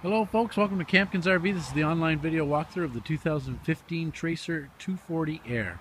Hello folks, welcome to Campkins RV. This is the online video walkthrough of the 2015 Tracer 240 Air.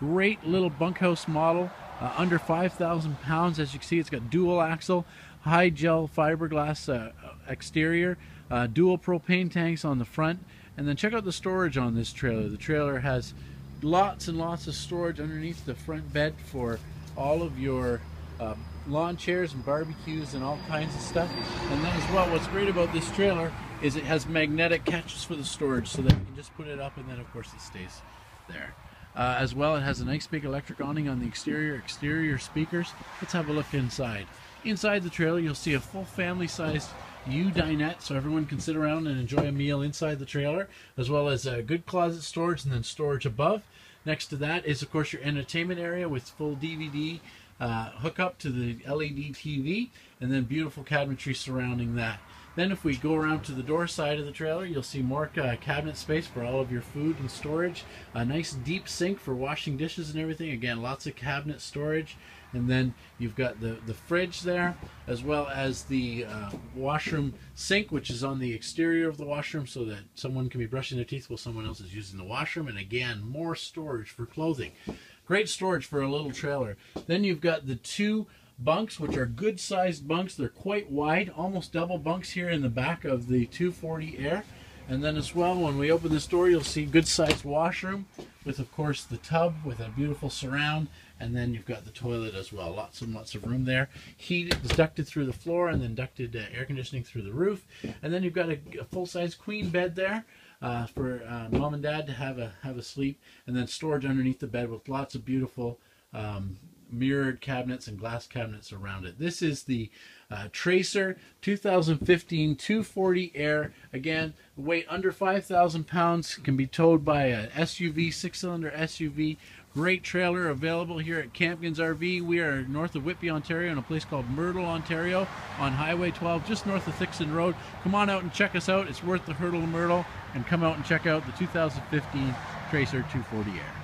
Great little bunkhouse model, uh, under 5,000 pounds. As you can see, it's got dual axle, high gel fiberglass uh, exterior, uh, dual propane tanks on the front, and then check out the storage on this trailer. The trailer has lots and lots of storage underneath the front bed for all of your uh, lawn chairs and barbecues and all kinds of stuff. And then as well, what's great about this trailer is it has magnetic catches for the storage so that you can just put it up and then of course it stays there. Uh, as well, it has a nice big electric awning on the exterior, exterior speakers. Let's have a look inside. Inside the trailer, you'll see a full family-sized U dinette, so everyone can sit around and enjoy a meal inside the trailer, as well as a good closet storage and then storage above. Next to that is, of course, your entertainment area with full DVD uh, hookup to the LED TV, and then beautiful cabinetry surrounding that. Then if we go around to the door side of the trailer, you'll see more uh, cabinet space for all of your food and storage. A nice deep sink for washing dishes and everything. Again, lots of cabinet storage. And then you've got the, the fridge there, as well as the uh, washroom sink, which is on the exterior of the washroom so that someone can be brushing their teeth while someone else is using the washroom. And again, more storage for clothing. Great storage for a little trailer. Then you've got the two bunks, which are good sized bunks. They're quite wide, almost double bunks here in the back of the 240 Air. And then as well, when we open this door, you'll see good sized washroom with, of course, the tub with a beautiful surround. And then you've got the toilet as well. Lots and lots of room there. Heat is ducted through the floor and then ducted uh, air conditioning through the roof. And then you've got a, a full size queen bed there uh, for uh, mom and dad to have a have a sleep, and then storage underneath the bed with lots of beautiful um, mirrored cabinets and glass cabinets around it. This is the uh, Tracer 2015 240 Air. Again, weight under 5,000 pounds, can be towed by a SUV, six-cylinder SUV. Great trailer available here at Campkins RV. We are north of Whitby, Ontario, in a place called Myrtle, Ontario, on Highway 12, just north of Thickson Road. Come on out and check us out. It's worth the hurdle to Myrtle, and come out and check out the 2015 Tracer 240 Air.